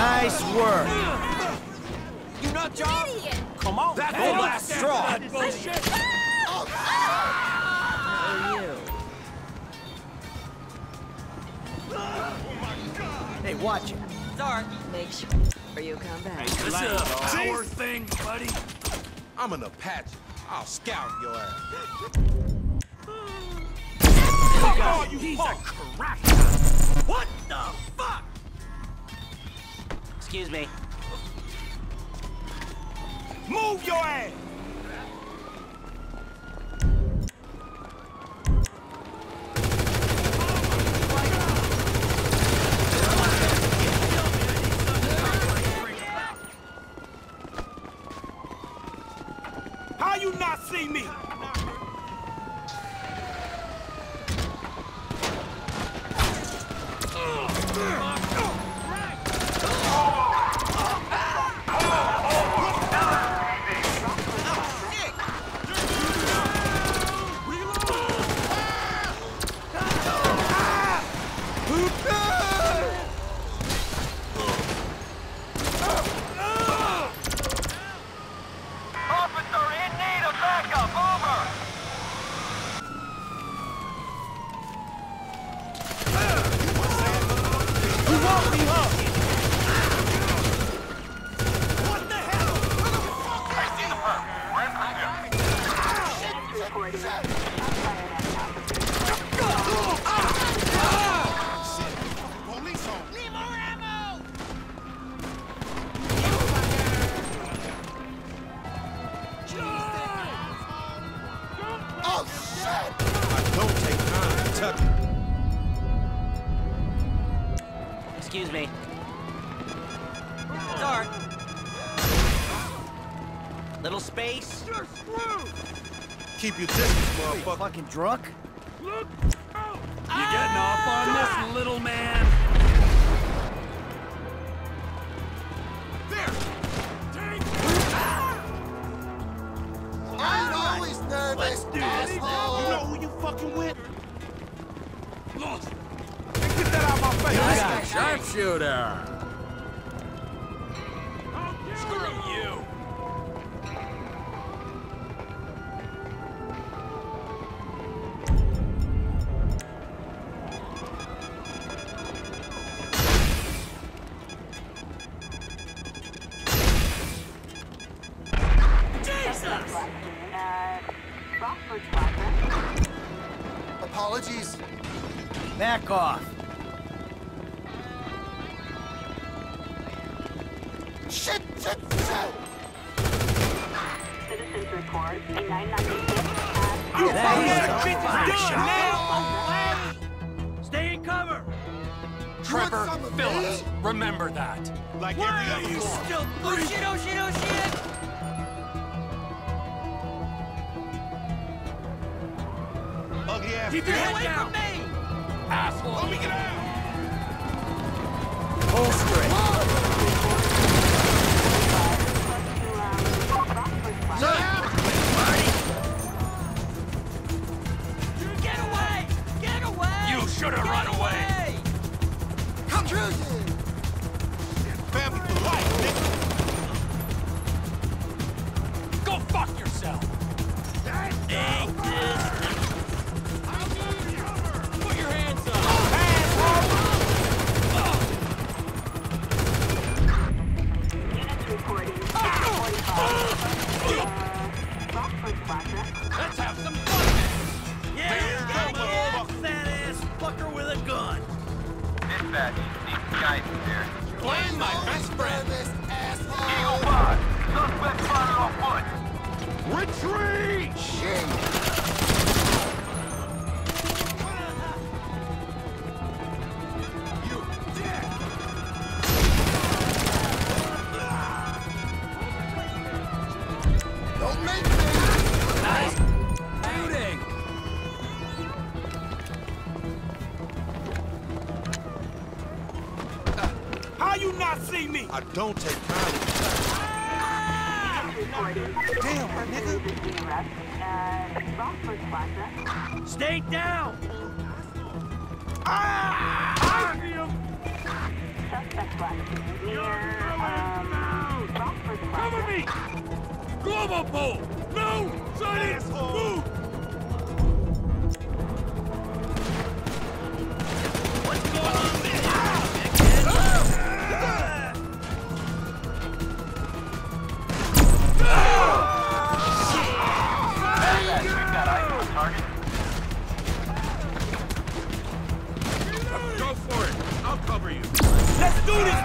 Nice work. You nut job? Idiot! Come on. That's the last straw. Hey, watch it. Dark. Make sure you come back. This is a power thing, buddy. I'm an Apache. I'll scout your ass. Oh, you He's a crack. What the fuck? Excuse me. Move your ass! How you not see me? Officer in need of backup, over! Police Excuse me. Dark. Little space? You're screwed. Keep your distance, motherfucker. Fucking drunk? You getting off on ah! this, little man? There! Take I ain't ah! ah! always nervous, Let's do this asshole. now. You know who you fucking with? Lost. Get that out my face. Sharpshooter! Screw you! Shit, shit, shit. Citizens report a 996 That is That fine. shit's done now! Stay in cover! Trevor Phillips, remember that. Like Why every are other you car. still Oh breathing? shit, oh shit, oh shit! Ugly ass. Keep your Get head away down, from me! asshole! Let me get out. don't take kindly to that. Damn, nigga. Stay down! Ah! I Cover me! Global pole! No! Silence! Move! do this.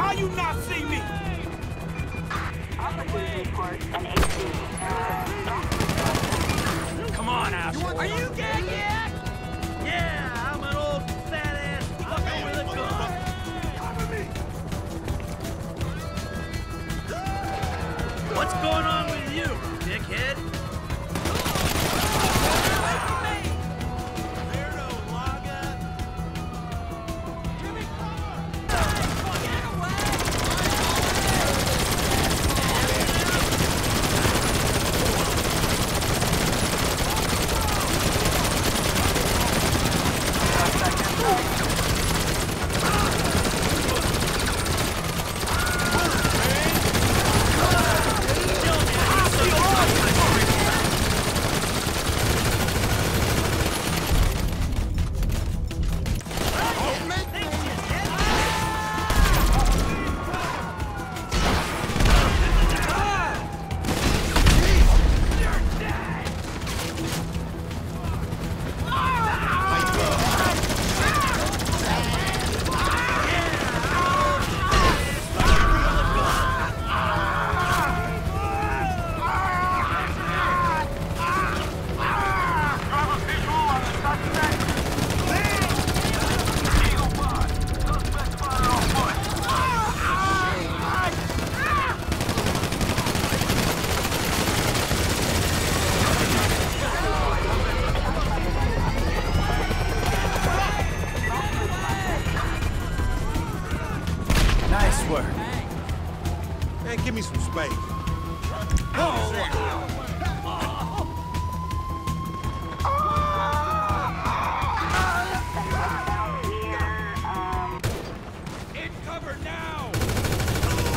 How you not see me? Come on, asshole. Are you gay yet? Yeah, I'm an old fat ass fucker with a gun. What's going on with you, dickhead?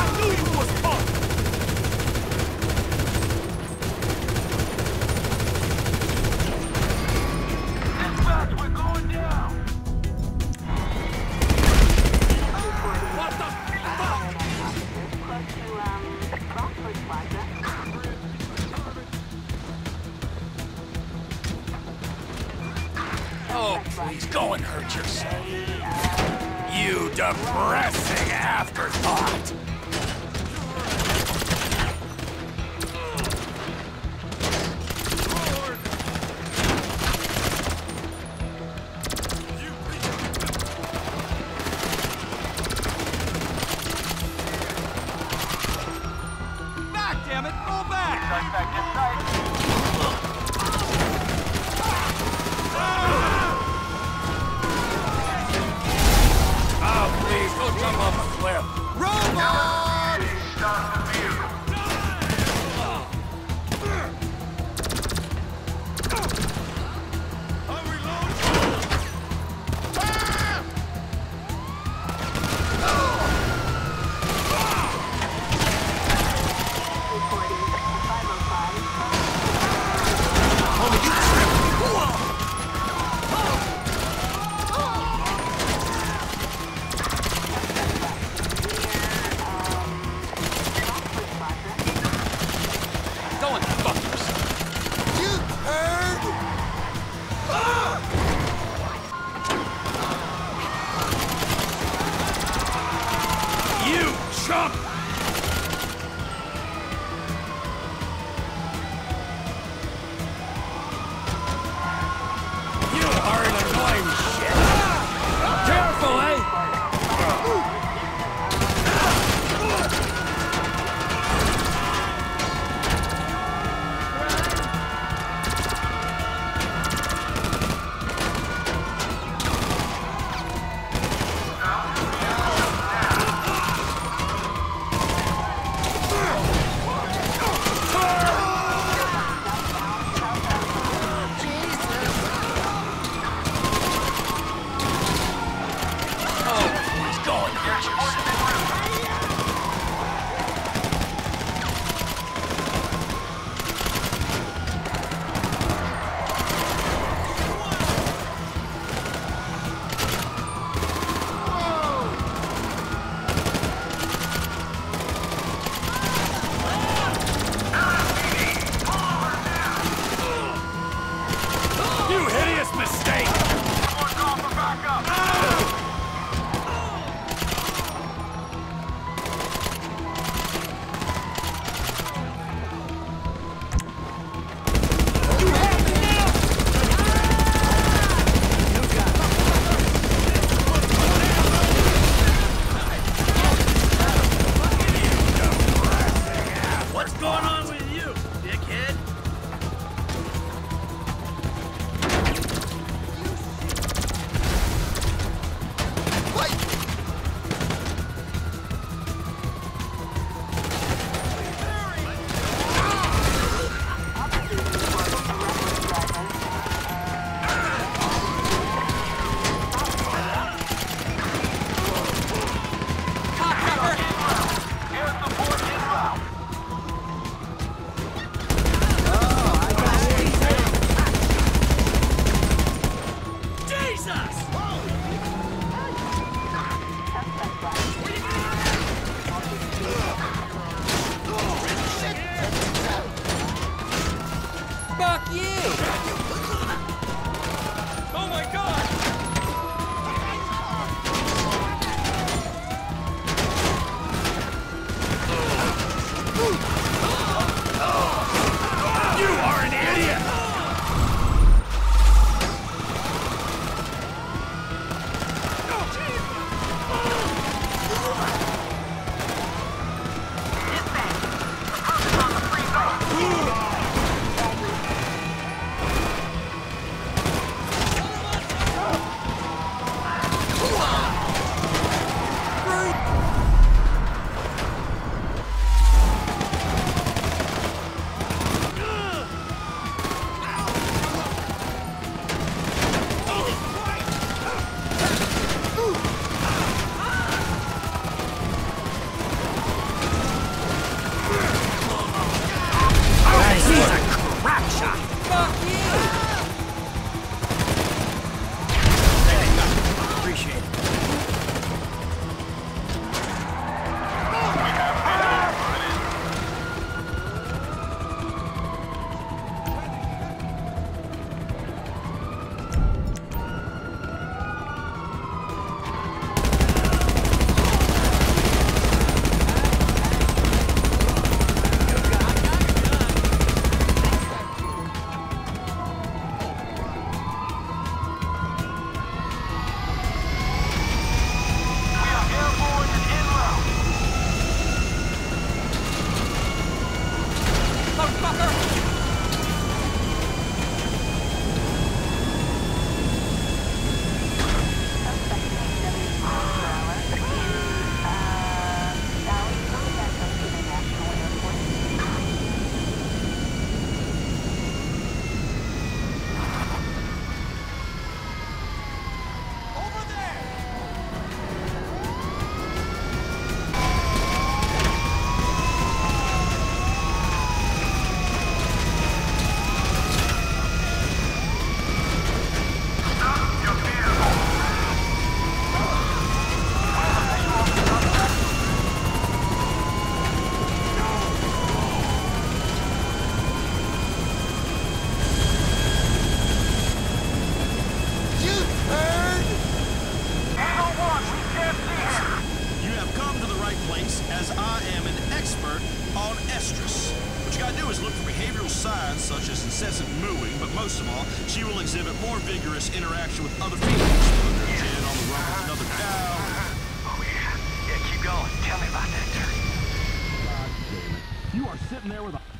I knew you was punk! you! いい exhibit more vigorous interaction with other females. Put on the rump of another cow. Oh, yeah. Yeah, keep going. Tell me about that turkey. You are sitting there with a